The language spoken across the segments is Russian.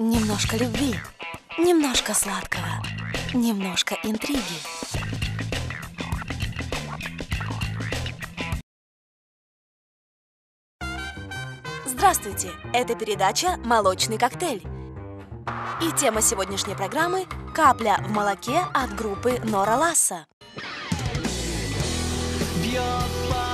Немножко любви, немножко сладкого, немножко интриги. Здравствуйте! Это передача «Молочный коктейль». И тема сегодняшней программы – «Капля в молоке» от группы Нора Ласса. Бьет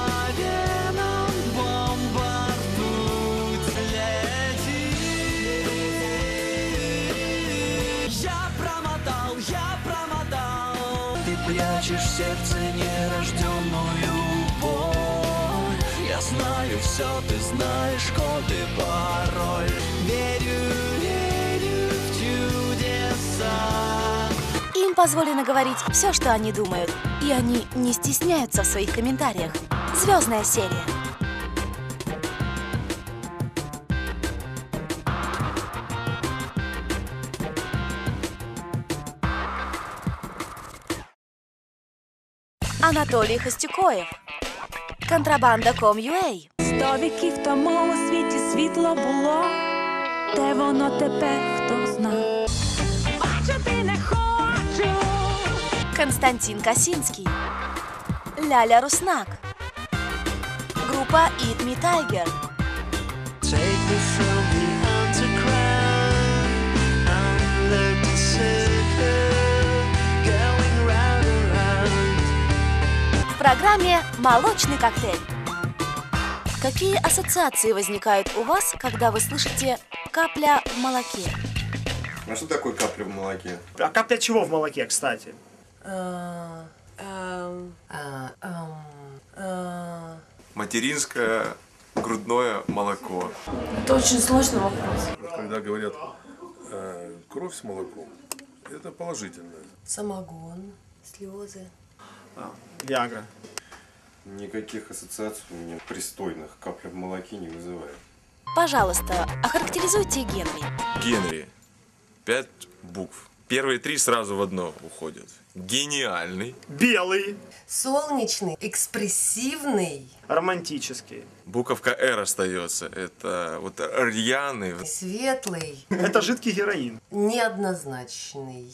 прячешь в сердце нерожденную боль. Я знаю все, ты знаешь код и пароль. Верю, верю в чудеса. Им позволено говорить все, что они думают, и они не стесняются в своих комментариях. Звездная серия. Анатолий Хостюкоев. Контрабанда.com.ua Сто віків тому у світі світло було, де воно тепер хто зна. Бачити не хочу. Константин Косинский. Ляля Руснак. Группа Eat Me Tiger. Программе «Молочный коктейль». Какие ассоциации возникают у вас, когда вы слышите «капля в молоке»? А что такое капля в молоке? А капля чего в молоке, кстати? Материнское грудное молоко. Это очень сложный вопрос. Вот когда говорят э, кровь с молоком, это положительно. Самогон, слезы. Виагра. Никаких ассоциаций у меня пристойных капля в молоке не вызывает. Пожалуйста, охарактеризуйте Генри. Генри. Пять букв. Первые три сразу в одно уходят. Гениальный. Белый. Солнечный, экспрессивный, Романтический. Буковка «Р» остается. Это вот рьяный. светлый, Это жидкий героин. неоднозначный,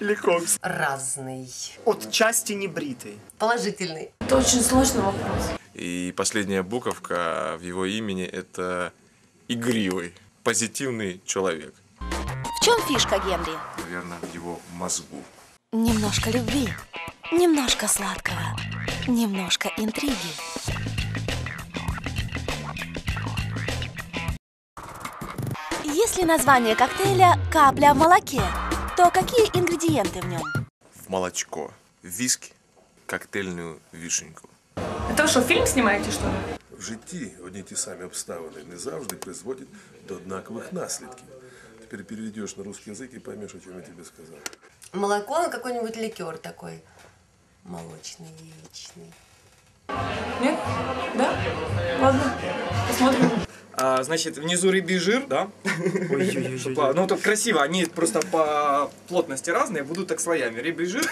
Или кокс. разный, От части небритый. положительный. Это очень сложный вопрос. И последняя буковка в его имени это игривый. Позитивный человек. В чем фишка Генри? Наверное, в его мозгу. Немножко любви, немножко сладкого, немножко интриги. Если название коктейля «Капля в молоке», то какие ингредиенты в нем? В молочко. Виски. Коктейльную вишеньку. Это вы что, фильм снимаете, что ли? В житті одні ті самі обставини не завжди призводять до однакових наслідків. Тепер переведеш на русский язык и поймешь, о чем я тебе сказал. Молоко на какой-нибудь ликер такой. Молочный, яичный. Нет? Да? Ладно, посмотрим. А, значит, внизу рыбий жир, да? Чтоб, Ну, тут красиво, они просто по плотности разные, будут так слоями. Рыбий жир,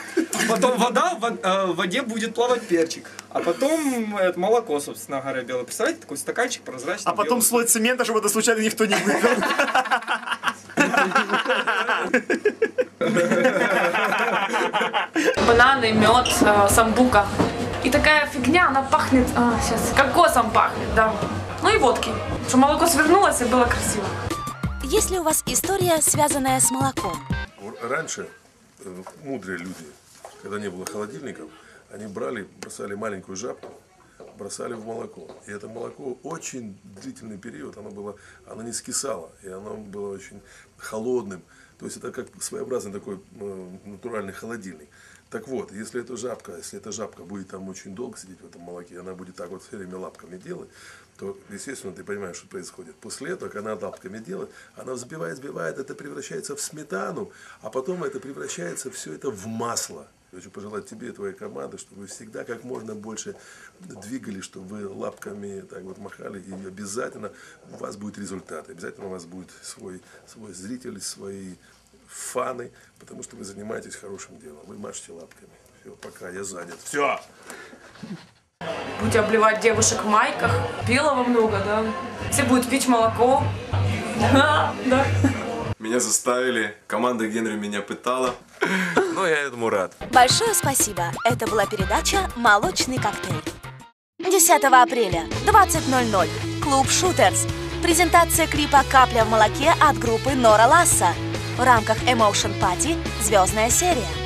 потом вода, э, в воде будет плавать перчик, а потом это молоко, собственно говоря, белое. Представляете, такой стаканчик прозрачный. А потом белый. слой цемента, чтобы это случайно никто не выпил. Бананы, мед, э, самбука. И такая фигня, она пахнет, а, сейчас, кокосом пахнет, да. Ну и водки. Что молоко свернулось и было красиво. Есть ли у вас история, связанная с молоком? Раньше э, мудрые люди, когда не было холодильников, они брали, бросали маленькую жабку, бросали в молоко. И это молоко очень длительный период, оно, было, оно не скисало, и оно было очень холодным. То есть это как своеобразный такой э, натуральный холодильник. Так вот, если эта жабка, если эта жабка будет там очень долго сидеть в этом молоке, она будет так вот все время лапками делать, то, естественно, ты понимаешь, что происходит. После этого, когда она лапками делает, она взбивает, взбивает, это превращается в сметану, а потом это превращается все это в масло. Хочу пожелать тебе и твоей команде, чтобы вы всегда как можно больше двигались, чтобы вы лапками так вот махали, и обязательно у вас будет результат, обязательно у вас будет свой, свой зритель, свои фаны, потому что вы занимаетесь хорошим делом. Вы машете лапками. Все, пока, я занят. Все! Будете обливать девушек в майках. Белого много, да. Все будут пить молоко. Да, да. Меня заставили, команда Генри меня пытала. Но я этому рад. Большое спасибо. Это была передача «Молочный коктейль». 10 апреля, 20.00. Клуб «Шутерс». Презентация клипа «Капля в молоке» от группы Нора Ласса. В рамках Emotion Party «Звездная серия».